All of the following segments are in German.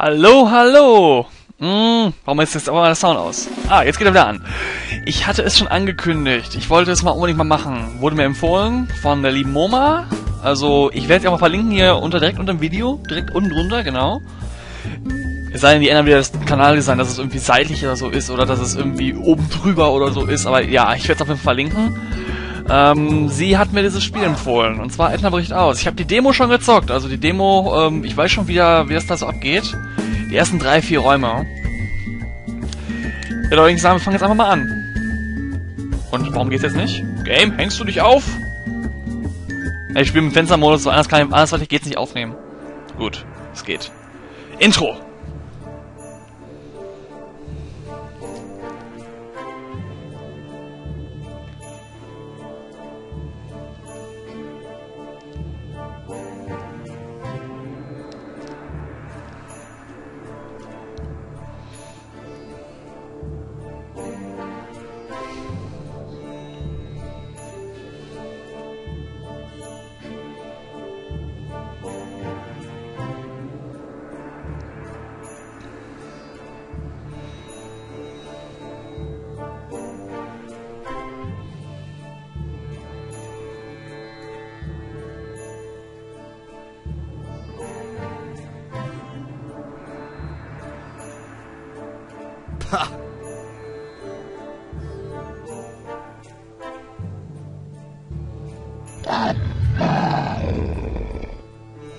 Hallo, hallo! Hm, warum ist jetzt aber der Sound aus? Ah, jetzt geht er wieder an. Ich hatte es schon angekündigt. Ich wollte es mal unbedingt mal machen. Wurde mir empfohlen von der lieben Moma. Also, ich werde es auch mal verlinken hier unter direkt unter dem Video. Direkt unten drunter, genau. Es sei denn, die ändern wieder das Kanaldesign, dass es irgendwie seitlich oder so ist oder dass es irgendwie oben drüber oder so ist. Aber ja, ich werde es auf jeden Fall verlinken. Ähm, sie hat mir dieses Spiel empfohlen. Und zwar Edna bricht aus. Ich habe die Demo schon gezockt. Also die Demo, ähm, ich weiß schon wieder, wie das da so abgeht. Die ersten drei, vier Räume. Ja, Leute, ich sagen, wir fangen jetzt einfach mal an. Und warum geht's jetzt nicht? Game, hängst du dich auf? Ja, ich spiele im Fenstermodus, so anders, kann ich, anders geht's nicht aufnehmen. Gut, es geht. Intro!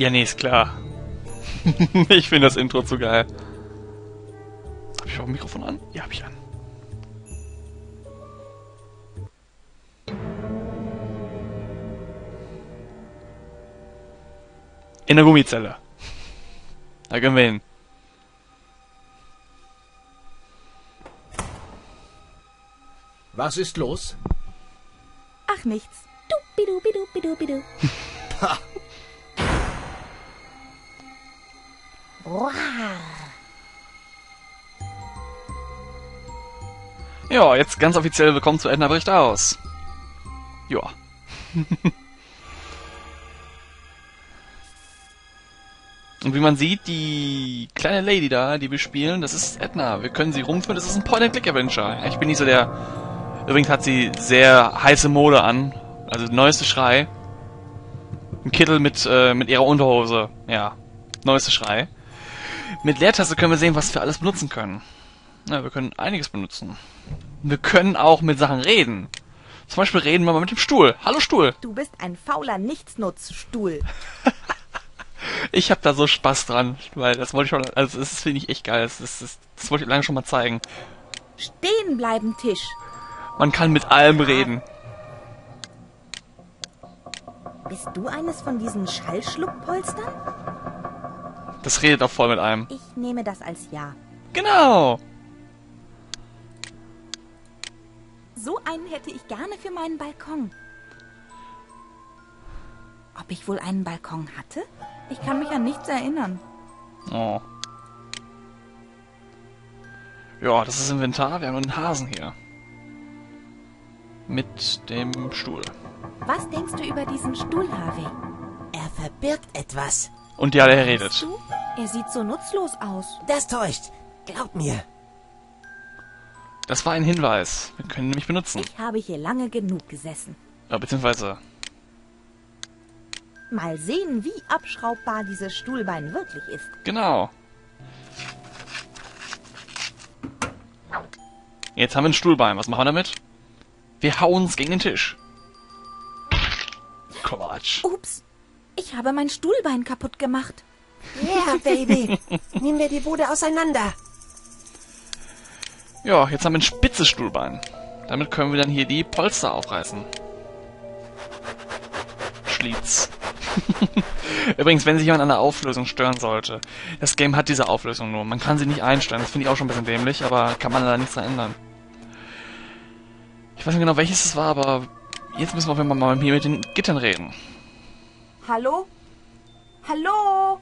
Ja, nee, ist klar. ich finde das Intro zu geil. Hab ich auch ein Mikrofon an? Ja, hab ich an. In der Gummizelle. Da gehen wir hin. Was ist los? Ach nichts. Dupidu, bidu, bidu, bidu. Ha! Ja, jetzt ganz offiziell willkommen zu Edna bricht aus. Ja. Und wie man sieht, die kleine Lady da, die wir spielen, das ist Edna. Wir können sie rumführen, das ist ein Point-and-Click-Adventure. Ich bin nicht so der... Übrigens hat sie sehr heiße Mode an. Also neueste Schrei. Ein Kittel mit, äh, mit ihrer Unterhose. Ja, neueste Schrei. Mit Leertaste können wir sehen, was wir alles benutzen können. Ja, wir können einiges benutzen. Wir können auch mit Sachen reden. Zum Beispiel reden wir mal mit dem Stuhl. Hallo Stuhl. Du bist ein fauler Nichtsnutzstuhl. Ich habe da so Spaß dran, weil das wollte ich schon, also das finde ich echt geil. Das, das, das wollte ich lange schon mal zeigen. Stehen bleiben, Tisch. Man kann mit allem reden. Bist du eines von diesen Schallschluckpolstern? Das redet auch voll mit einem. Ich nehme das als Ja. Genau. So einen hätte ich gerne für meinen Balkon. Ob ich wohl einen Balkon hatte? Ich kann mich an nichts erinnern. Oh. Ja, das ist Inventar. Wir haben einen Hasen hier. Mit dem Stuhl. Was denkst du über diesen Stuhl, Harvey? Er verbirgt etwas. Und ja, der Weißt redet. du? Er sieht so nutzlos aus. Das täuscht. Glaub mir. Das war ein Hinweis. Wir können ihn nämlich benutzen. Ich habe hier lange genug gesessen. Ja, beziehungsweise. Mal sehen, wie abschraubbar dieses Stuhlbein wirklich ist. Genau. Jetzt haben wir ein Stuhlbein. Was machen wir damit? Wir hauen uns gegen den Tisch. Quatsch. Ups, ich habe mein Stuhlbein kaputt gemacht. Ja, Baby. Nehmen wir die Bude auseinander. Ja, jetzt haben wir ein spitzes Stuhlbein. Damit können wir dann hier die Polster aufreißen. Schlitz. Übrigens, wenn sich jemand an der Auflösung stören sollte, das Game hat diese Auflösung nur. Man kann sie nicht einstellen. Das finde ich auch schon ein bisschen dämlich, aber kann man da nichts dran ändern. Ich weiß nicht genau, welches es war, aber jetzt müssen wir auf jeden Fall mal hier mit den Gittern reden. Hallo? Hallo?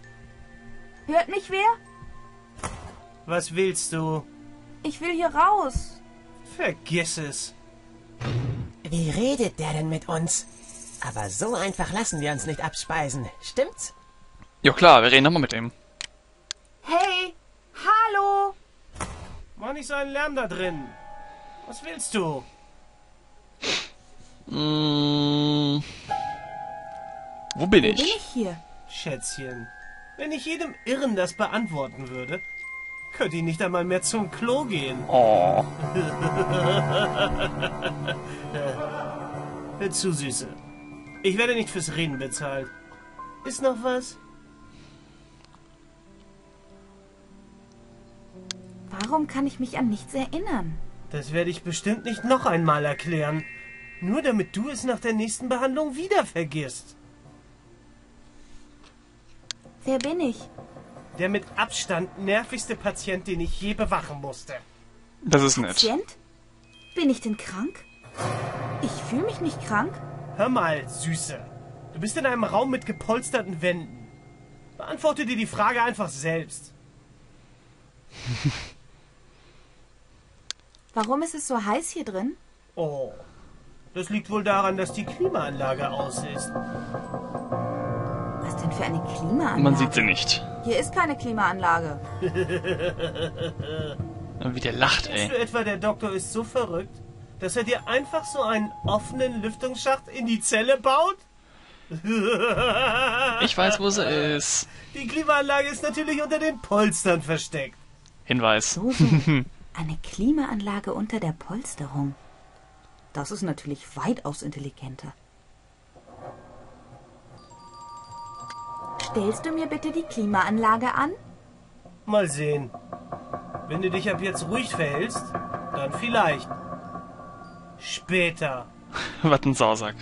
Hört mich wer? Was willst du? Ich will hier raus. Vergiss es. Wie redet der denn mit uns? Aber so einfach lassen wir uns nicht abspeisen. Stimmt's? Ja klar, wir reden nochmal mit dem. Hey, Mach nicht so einen Lärm da drin. Was willst du? Mm, wo bin Wo ich? bin ich hier? Schätzchen, wenn ich jedem Irren das beantworten würde, könnte ich nicht einmal mehr zum Klo gehen. Oh, Hör zu, Süße. Ich werde nicht fürs Reden bezahlt. Ist noch was? Warum kann ich mich an nichts erinnern? Das werde ich bestimmt nicht noch einmal erklären. Nur damit du es nach der nächsten Behandlung wieder vergisst. Wer bin ich? Der mit Abstand nervigste Patient, den ich je bewachen musste. das ist nett. Patient? Bin ich denn krank? Ich fühle mich nicht krank. Hör mal, Süße. Du bist in einem Raum mit gepolsterten Wänden. Beantworte dir die Frage einfach selbst. Warum ist es so heiß hier drin? Oh. Das liegt wohl daran, dass die Klimaanlage aus ist. Was denn für eine Klimaanlage? Man sieht sie nicht. Hier ist keine Klimaanlage. Wie der lacht, ey. du etwa, der Doktor ist so verrückt, dass er dir einfach so einen offenen Lüftungsschacht in die Zelle baut? Ich weiß, wo sie ist. Die Klimaanlage ist natürlich unter den Polstern versteckt. Hinweis. So, so. Eine Klimaanlage unter der Polsterung. Das ist natürlich weitaus intelligenter. Stellst du mir bitte die Klimaanlage an? Mal sehen. Wenn du dich ab jetzt ruhig verhältst, dann vielleicht. Später. Was ein Sausack.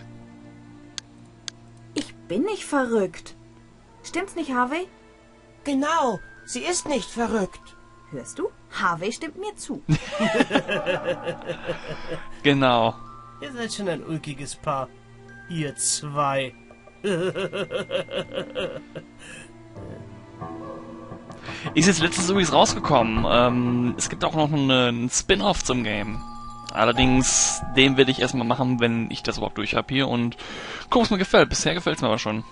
Ich bin nicht verrückt. Stimmt's nicht, Harvey? Genau, sie ist nicht verrückt. Hörst du? Harvey stimmt mir zu. Genau. Ihr seid schon ein ulkiges Paar. Ihr zwei. Ist jetzt letztens übrigens rausgekommen. Ähm, es gibt auch noch eine- einen Spin-off zum Game. Allerdings, den werde ich erstmal machen, wenn ich das überhaupt durch habe hier und guck, was mir gefällt. Bisher gefällt es mir aber schon.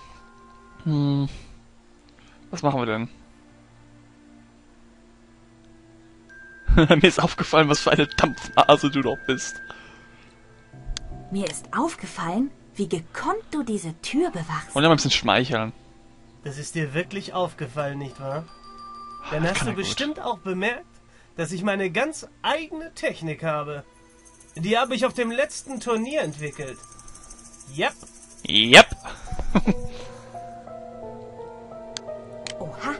Hm. Was machen wir denn? mir ist aufgefallen, was für eine Dampfnase du doch bist. Mir ist aufgefallen, wie gekonnt du diese Tür bewachst. Und mal ein bisschen schmeicheln. Das ist dir wirklich aufgefallen, nicht wahr? Dann hast Kann du gut. bestimmt auch bemerkt, dass ich meine ganz eigene Technik habe. Die habe ich auf dem letzten Turnier entwickelt. Yep. Yep. Oha.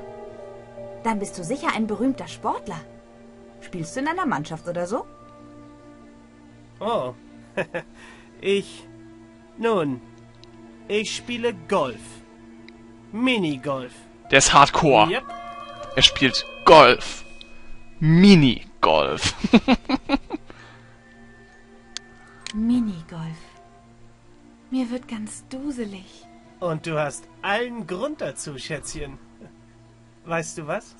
Dann bist du sicher ein berühmter Sportler. Spielst du in einer Mannschaft oder so? Oh. ich. Nun. Ich spiele Golf. Minigolf. Der ist Hardcore. Yep. Er spielt Golf. Mini-Golf. Minigolf. Mir wird ganz duselig. Und du hast allen Grund dazu, Schätzchen. Weißt du was?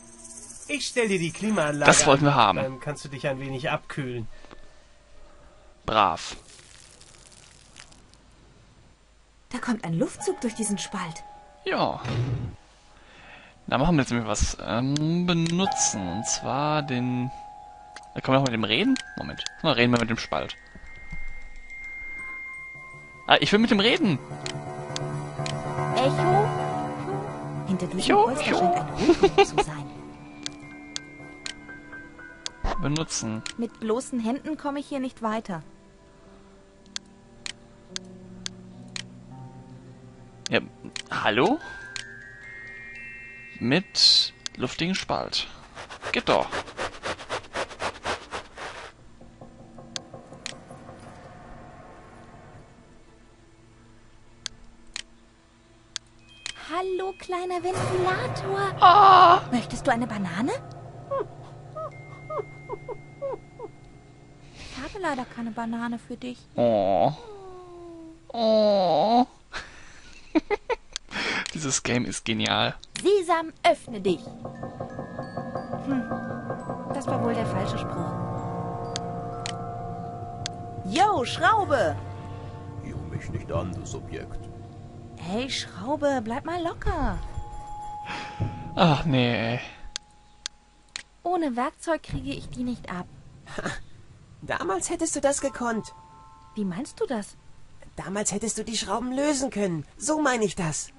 Ich stell dir die Klimaanlage Das wollten wir an. haben. Dann kannst du dich ein wenig abkühlen. Brav. Da kommt ein Luftzug durch diesen Spalt. Ja. Da machen wir jetzt nämlich was ähm, benutzen. Und zwar den... Da können wir noch mit dem reden? Moment. Na, reden wir mit dem Spalt. Ah, ich will mit dem reden. Echo? Hinter diesem Polster jo. scheint ein Hohlraum zu sein. Benutzen. Mit bloßen Händen komme ich hier nicht weiter. Ja, hallo? Mit luftigen Spalt. Geht doch. Hallo, kleiner Ventilator. Ah! Möchtest du eine Banane? Habe leider keine Banane für dich. Oh. Oh. Dieses Game ist genial. Sesam, öffne dich. Hm, das war wohl der falsche Spruch. Yo, Schraube! Juh mich nicht an, du Subjekt. Hey, Schraube, bleib mal locker. Ach nee, ey. Ohne Werkzeug kriege ich die nicht ab. Damals hättest du das gekonnt. Wie meinst du das? Damals hättest du die Schrauben lösen können. So meine ich das.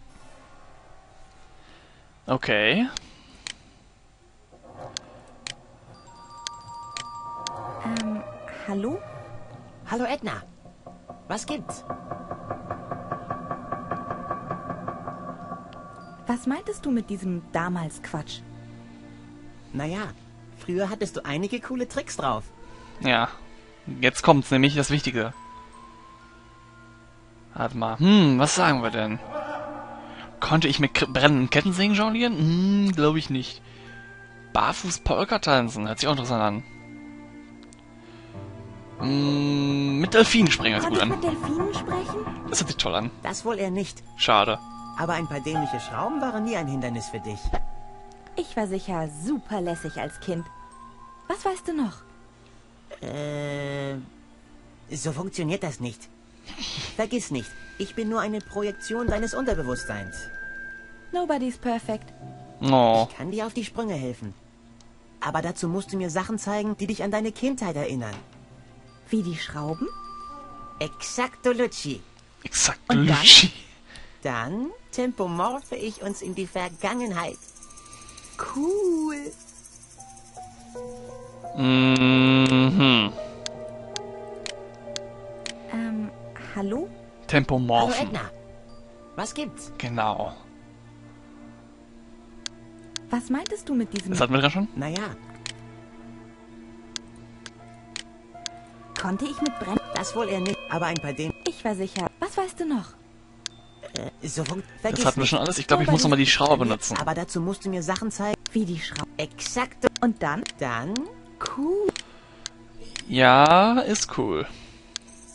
Okay. Ähm, hallo? Hallo Edna. Was gibt's? Was meintest du mit diesem damals Quatsch? Naja, früher hattest du einige coole Tricks drauf. Ja. Jetzt kommt's nämlich das Wichtige. Warte mal. Hm, was sagen wir denn? Konnte ich mit brennenden Kettensägen jonglieren? Hm, glaube ich nicht. Barfuß Polka tanzen. Hört sich auch interessant an. Hm, mit Delfinen springen hört sich gut ich an. mit Delfinen sprechen? Das hört sich toll an. Das wohl eher nicht. Schade. Aber ein paar dämliche Schrauben waren nie ein Hindernis für dich. Ich war sicher super lässig als Kind. Was weißt du noch? Äh, so funktioniert das nicht. Vergiss nicht, ich bin nur eine Projektion deines Unterbewusstseins. Nobody's perfect. Oh. Kann dir auf die Sprünge helfen. Aber dazu musst du mir Sachen zeigen, die dich an deine Kindheit erinnern. Wie die Schrauben? Exacto, Lucci. Exakt. Und dann? Lutschi. Dann tempomorphe ich uns in die Vergangenheit. Cool. Mhm. Ähm, hallo? Hallo Tempomorphen. Edna. Was gibt's? Genau. Was meintest du mit diesem... Das hatten wir gerade schon? Naja, Konnte ich mit Brenn... das wohl eher nicht. Aber ein paar Däm... Ich war sicher. Was weißt du noch? So funkt... Das Vergiss hatten wir schon alles. Ich glaube, ich muss nochmal die Schraube benutzen. Aber dazu musst du mir Sachen zeigen. Wie die Schrauben. Exacto. Und dann? Dann Cool. Ja, ist cool.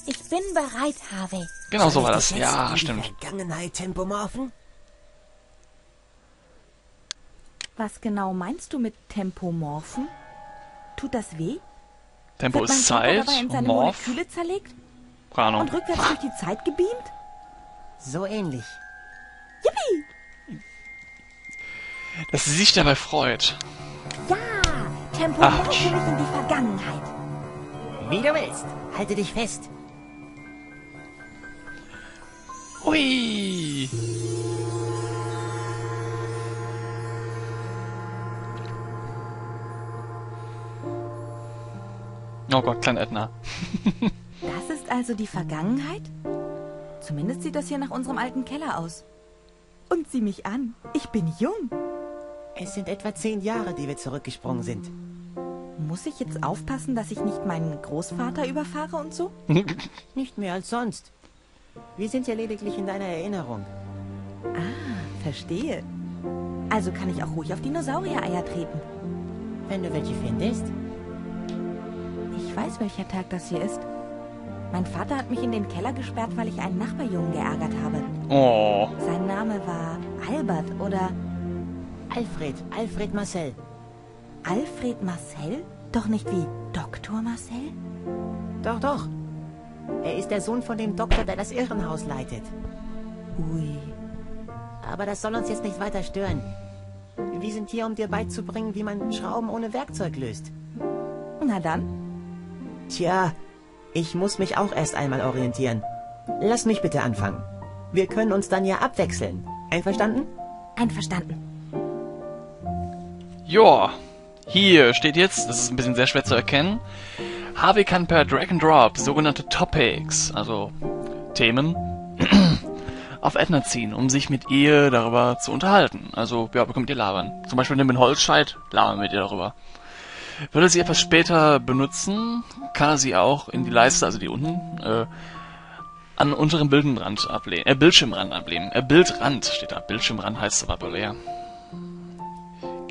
Ich bin bereit, Harvey. Genau so war das. Ja, in die stimmt. Vergangenheit tempomorphen? Was genau meinst du mit Tempomorphen? Tut das weh? Tempo Wird ist Körper Zeit. dabei in seine Morph. Moleküle zerlegt Keine Ahnung. und rückwärts durch die Zeit gebeamt? So ähnlich. Yippie! Dass sie sich dabei freut. Tempomorphe Ach. mich in die Vergangenheit. Wie du willst. Halte dich fest. Hui. Oh Gott, klein Edna. Das ist also die Vergangenheit? Zumindest sieht das hier nach unserem alten Keller aus. Und sieh mich an. Ich bin jung. Es sind etwa zehn Jahre, die wir zurückgesprungen sind. Muss ich jetzt aufpassen, dass ich nicht meinen Großvater überfahre und so? Nicht mehr als sonst. Wir sind ja lediglich in deiner Erinnerung. Verstehe. Also kann ich auch ruhig auf Dinosaurier-Eier treten. Wenn du welche findest. Ich weiß, welcher Tag das hier ist. Mein Vater hat mich in den Keller gesperrt, weil ich einen Nachbarjungen geärgert habe. Oh. Sein Name war Albert oder Alfred, Alfred Marcel. Alfred Marcel? Doch nicht wie Dr. Marcel? Doch, doch. Er ist der Sohn von dem Doktor, der das Irrenhaus leitet. Ui. Aber das soll uns jetzt nicht weiter stören. Wir sind hier, um dir beizubringen, wie man Schrauben ohne Werkzeug löst. Na dann. Tja, ich muss mich auch erst einmal orientieren. Lass mich bitte anfangen. Wir können uns dann ja abwechseln. Einverstanden? Einverstanden. Joa. Hier steht jetzt, das ist ein bisschen sehr schwer zu erkennen, Harvey kann per Drag and Drop sogenannte Topics, also Themen, auf Edna ziehen, um sich mit ihr darüber zu unterhalten. Also, ja, bekommt ihr labern. Zum Beispiel mit Holzscheit, labern mit ihr darüber. Würde sie etwas später benutzen, kann er sie auch in die Leiste, also die unten, äh, an unteren Bildenrand ablehnen, äh, Bildschirmrand ablehnen. Äh, Bildrand steht da. Bildschirmrand heißt es aber populär.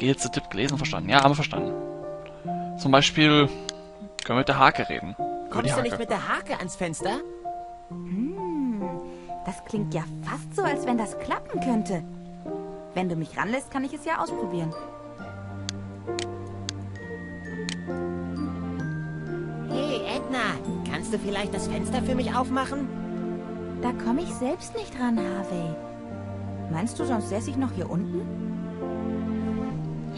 Geht zu Tipp gelesen, verstanden. Ja, haben wir verstanden. Zum Beispiel können wir mit der Hake reden. Kommst du nicht mit der Hake ans Fenster? Das klingt ja fast so, als wenn das klappen könnte. Wenn du mich ranlässt, kann ich es ja ausprobieren. Hey, Edna, kannst du vielleicht das Fenster für mich aufmachen? Da komme ich selbst nicht ran, Harvey. Meinst du, sonst säße ich noch hier unten?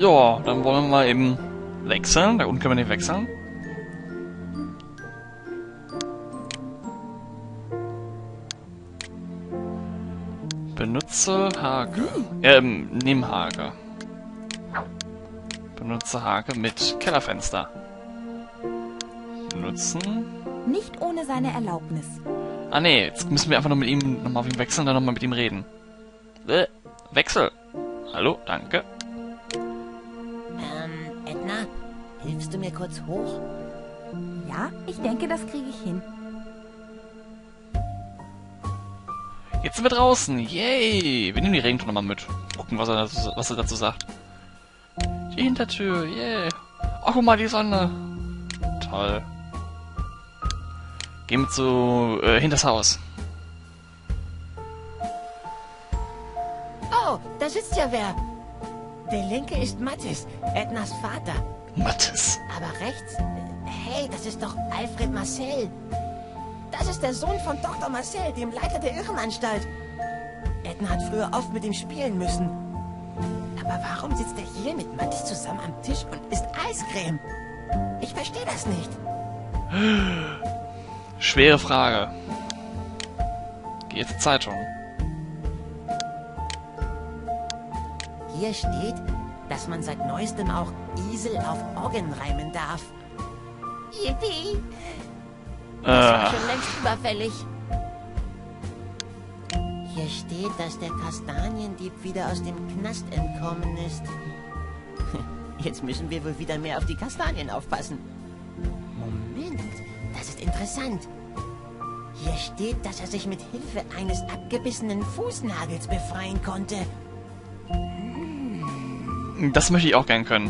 Ja, dann wollen wir mal eben Wechseln. Da unten können wir nicht wechseln. Benutze Hake. Ähm, nimm Hake. Benutze Hake mit Kellerfenster. Benutzen. Nicht ohne seine Erlaubnis. Ah nee, jetzt müssen wir einfach nur mit ihm nochmal auf ihn wechseln, dann nochmal mit ihm reden. Äh, Wechsel. Hallo, danke. Hilfst du mir kurz hoch? Ja, ich denke, das kriege ich hin. Jetzt sind wir draußen. Yay! Wir nehmen die Regentonne nochmal mit. Gucken, was er, dazu, was er dazu sagt. Die Hintertür. Yay! Oh, guck mal, die Sonne. Toll. Gehen wir zu, äh, hinters Haus. Oh, da sitzt ja wer. Der linke ist Mattis, Ednas Vater. Mattes. Aber rechts, hey, das ist doch Alfred Marcel. Das ist der Sohn von Dr. Marcel, dem Leiter der Irrenanstalt. Edna hat früher oft mit ihm spielen müssen. Aber warum sitzt er hier mit Mattis zusammen am Tisch und isst Eiscreme? Ich verstehe das nicht. Schwere Frage. Geh zur Zeitung. Hier steht, dass man seit neuestem auch Isel auf Oggen reimen darf. Yippie! Das war Äh, schon längst überfällig. Hier steht, dass der Kastaniendieb wieder aus dem Knast entkommen ist. Jetzt müssen wir wohl wieder mehr auf die Kastanien aufpassen. Moment, das ist interessant. Hier steht, dass er sich mit Hilfe eines abgebissenen Fußnagels befreien konnte. Das möchte ich auch gern können.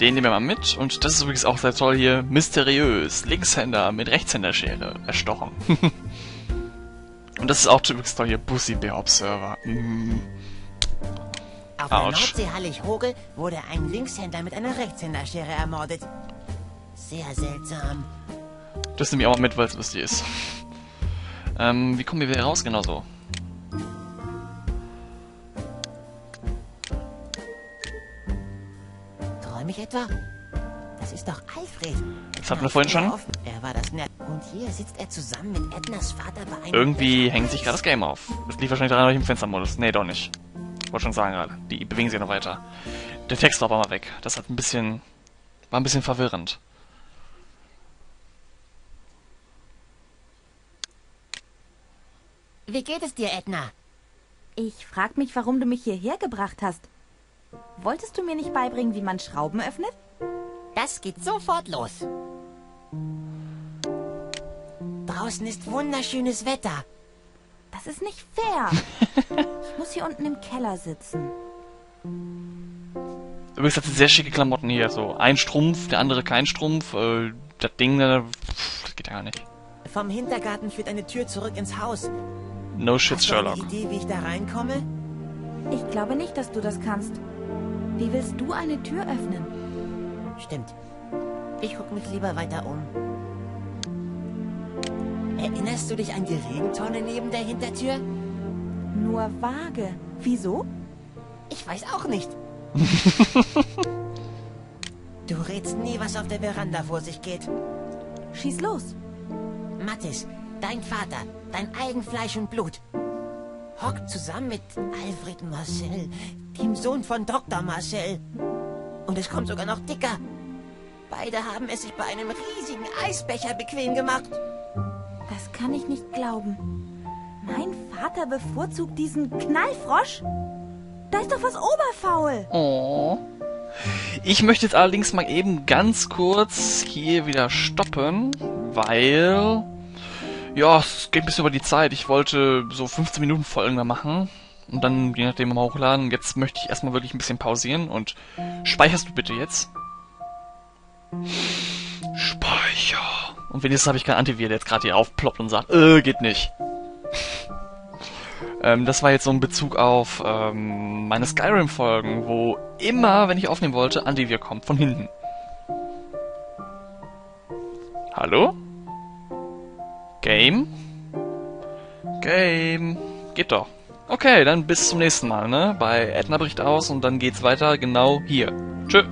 Den nehmen wir mal mit. Und das ist übrigens auch sehr toll hier. Mysteriös. Linkshänder mit Rechtshänderschere erstochen. Und das ist auch übrigens toll hier. Bussi Bear Observer. Mm. Auf der. Nordsee Hallig-Hogel wurde ein Linkshänder mit einer Rechtshänderschere ermordet. Sehr seltsam. Das nehme ich auch mal mit, weil es lustig ist. Ähm, wie kommen wir wieder raus? Genau so. Träum ich etwa? Das ist doch Alfred. Das hatten wir vorhin schon. Er. Und hier sitzt er zusammen mit Ednas Vater bei einem... Irgendwie hängt sich gerade das Game auf. Das lief wahrscheinlich daran, dass ich im Fenstermodus. Nee, doch nicht. Ich wollte schon sagen gerade. Die bewegen sich ja noch weiter. Der Text war aber mal weg. Das hat ein bisschen... War ein bisschen verwirrend. Wie geht es dir, Edna? Ich frag mich, warum du mich hierher gebracht hast. Wolltest du mir nicht beibringen, wie man Schrauben öffnet? Das geht sofort los. Draußen ist wunderschönes Wetter. Das ist nicht fair. Ich muss hier unten im Keller sitzen. Übrigens hat sie sehr schicke Klamotten hier. So ein Strumpf, der andere kein Strumpf. Äh, das Ding, äh, das geht ja gar nicht. Vom Hintergarten führt eine Tür zurück ins Haus. No shit, Hast du eine Sherlock. Idee, wie ich da reinkomme? Ich glaube nicht, dass du das kannst. Wie willst du eine Tür öffnen? Stimmt. Ich guck mich lieber weiter um. Erinnerst du dich an die Regentonne neben der Hintertür? Nur vage. Wieso? Ich weiß auch nicht. du rätst nie, was auf der Veranda vor sich geht. Schieß los. Mattis, dein Vater, dein Eigenfleisch und Blut, hockt zusammen mit Alfred Marcel, dem Sohn von Dr. Marcel. Und es kommt sogar noch dicker. Beide haben es sich bei einem riesigen Eisbecher bequem gemacht. Das kann ich nicht glauben. Mein Vater bevorzugt diesen Knallfrosch? Da ist doch was oberfaul. Oh. Ich möchte jetzt allerdings mal eben ganz kurz hier wieder stoppen, weil... Ja, es geht ein bisschen über die Zeit. Ich wollte so 15 Minuten Folgen mal machen und dann je nachdem mal hochladen. Jetzt möchte ich erstmal wirklich ein bisschen pausieren und speicherst du bitte jetzt? Speicher. Und wenigstens habe ich keinen Antivir, der jetzt gerade hier aufploppt und sagt, äh, geht nicht. Ähm, das war jetzt so ein Bezug auf ähm, meine Skyrim-Folgen, wo immer, wenn ich aufnehmen wollte, Antivir kommt, von hinten. Hallo? Game? Game. Geht doch. Okay, dann bis zum nächsten Mal, ne? Bei Edna bricht aus und dann geht's weiter genau hier. Tschö.